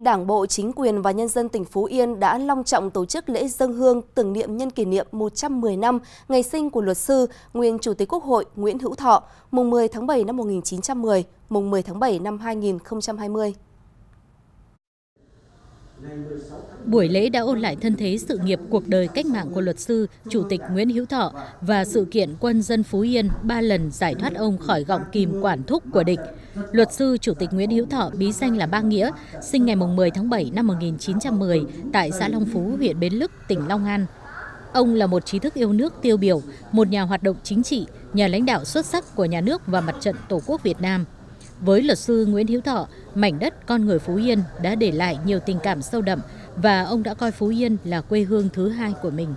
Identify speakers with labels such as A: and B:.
A: Đảng bộ, chính quyền và nhân dân tỉnh Phú Yên đã long trọng tổ chức lễ dân hương tưởng niệm nhân kỷ niệm 110 năm ngày sinh của luật sư, nguyên Chủ tịch Quốc hội Nguyễn Hữu Thọ, mùng 10 tháng 7 năm 1910, mùng 10 tháng 7 năm 2020.
B: Buổi lễ đã ôn lại thân thế sự nghiệp cuộc đời cách mạng của luật sư, Chủ tịch Nguyễn Hữu Thọ và sự kiện quân dân Phú Yên ba lần giải thoát ông khỏi gọng kìm quản thúc của địch. Luật sư Chủ tịch Nguyễn Hữu Thọ bí danh là Ba Nghĩa, sinh ngày 10 tháng 7 năm 1910 tại xã Long Phú, huyện Bến Lức, tỉnh Long An. Ông là một trí thức yêu nước tiêu biểu, một nhà hoạt động chính trị, nhà lãnh đạo xuất sắc của nhà nước và mặt trận Tổ quốc Việt Nam. Với luật sư Nguyễn Hữu Thọ, mảnh đất con người Phú Yên đã để lại nhiều tình cảm sâu đậm và ông đã coi Phú Yên là quê hương thứ hai của mình.